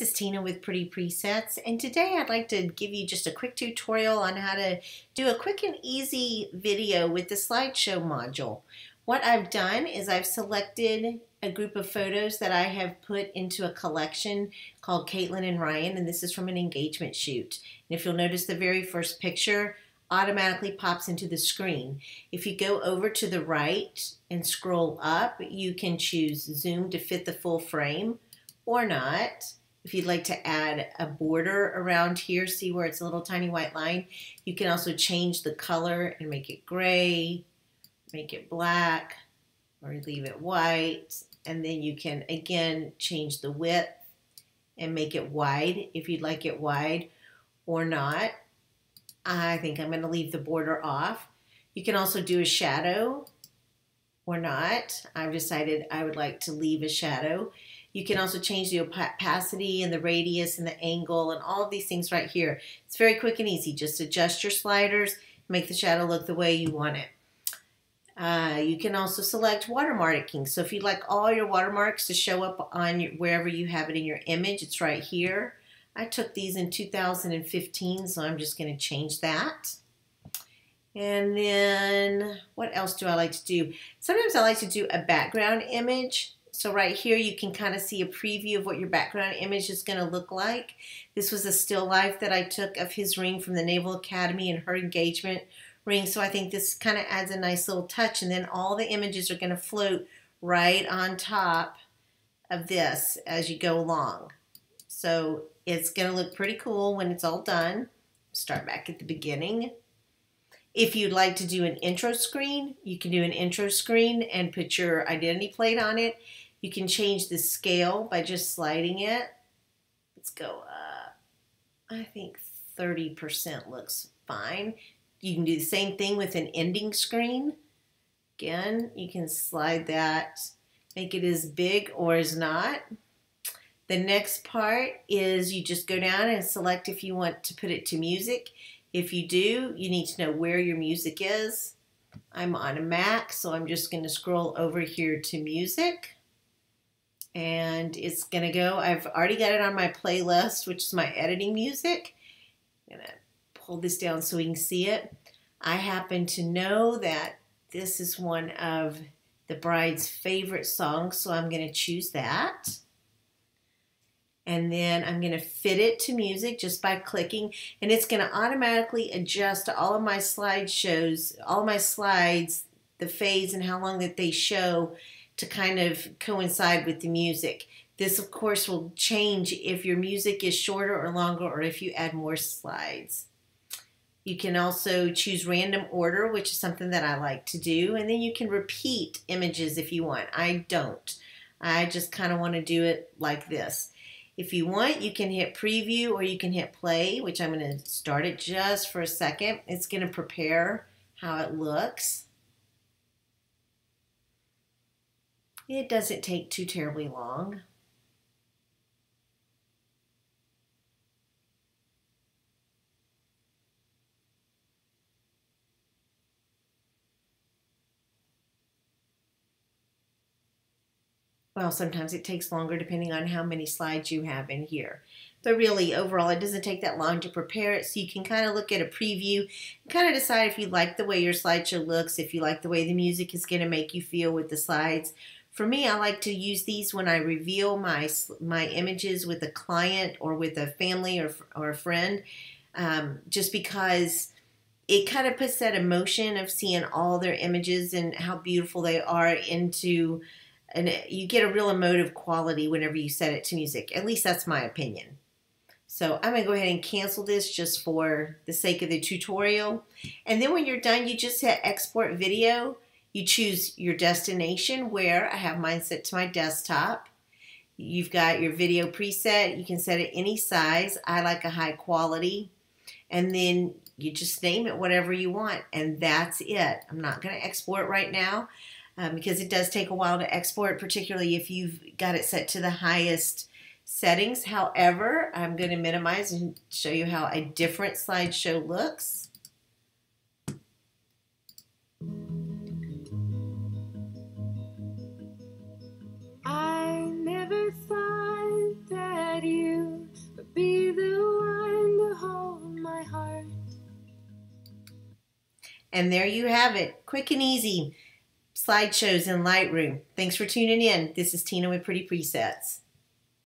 This is Tina with Pretty Presets and today I'd like to give you just a quick tutorial on how to do a quick and easy video with the slideshow module. What I've done is I've selected a group of photos that I have put into a collection called Caitlin and Ryan and this is from an engagement shoot. And if you'll notice the very first picture automatically pops into the screen. If you go over to the right and scroll up you can choose zoom to fit the full frame or not if you'd like to add a border around here, see where it's a little tiny white line, you can also change the color and make it gray, make it black, or leave it white. And then you can, again, change the width and make it wide if you'd like it wide or not. I think I'm going to leave the border off. You can also do a shadow or not. I've decided I would like to leave a shadow. You can also change the opacity and the radius and the angle and all of these things right here. It's very quick and easy. Just adjust your sliders, make the shadow look the way you want it. Uh, you can also select watermarking. So if you'd like all your watermarks to show up on your, wherever you have it in your image, it's right here. I took these in 2015, so I'm just going to change that. And then what else do I like to do? Sometimes I like to do a background image. So right here you can kind of see a preview of what your background image is going to look like. This was a still life that I took of his ring from the Naval Academy and her engagement ring. So I think this kind of adds a nice little touch and then all the images are going to float right on top of this as you go along. So it's going to look pretty cool when it's all done. Start back at the beginning. If you'd like to do an intro screen, you can do an intro screen and put your identity plate on it. You can change the scale by just sliding it. Let's go up. I think 30% looks fine. You can do the same thing with an ending screen. Again, you can slide that, make it as big or as not. The next part is you just go down and select if you want to put it to music. If you do, you need to know where your music is. I'm on a Mac, so I'm just going to scroll over here to music and it's gonna go. I've already got it on my playlist, which is my editing music. I'm gonna pull this down so we can see it. I happen to know that this is one of the bride's favorite songs, so I'm gonna choose that. And then I'm gonna fit it to music just by clicking, and it's gonna automatically adjust to all of my slideshows, all of my slides, the phase and how long that they show to kind of coincide with the music. This, of course, will change if your music is shorter or longer or if you add more slides. You can also choose random order, which is something that I like to do. And then you can repeat images if you want. I don't. I just kind of want to do it like this. If you want, you can hit preview or you can hit play, which I'm going to start it just for a second. It's going to prepare how it looks. It doesn't take too terribly long. Well, sometimes it takes longer depending on how many slides you have in here. But really, overall, it doesn't take that long to prepare it, so you can kind of look at a preview and kind of decide if you like the way your slideshow looks, if you like the way the music is going to make you feel with the slides, for me, I like to use these when I reveal my my images with a client or with a family or, or a friend, um, just because it kind of puts that emotion of seeing all their images and how beautiful they are into, and you get a real emotive quality whenever you set it to music. At least that's my opinion. So I'm going to go ahead and cancel this just for the sake of the tutorial. And then when you're done, you just hit export video you choose your destination where I have mine set to my desktop. You've got your video preset. You can set it any size. I like a high quality. And then you just name it whatever you want. And that's it. I'm not going to export right now um, because it does take a while to export, particularly if you've got it set to the highest settings. However, I'm going to minimize and show you how a different slideshow looks. And there you have it. Quick and easy slideshows in Lightroom. Thanks for tuning in. This is Tina with Pretty Presets.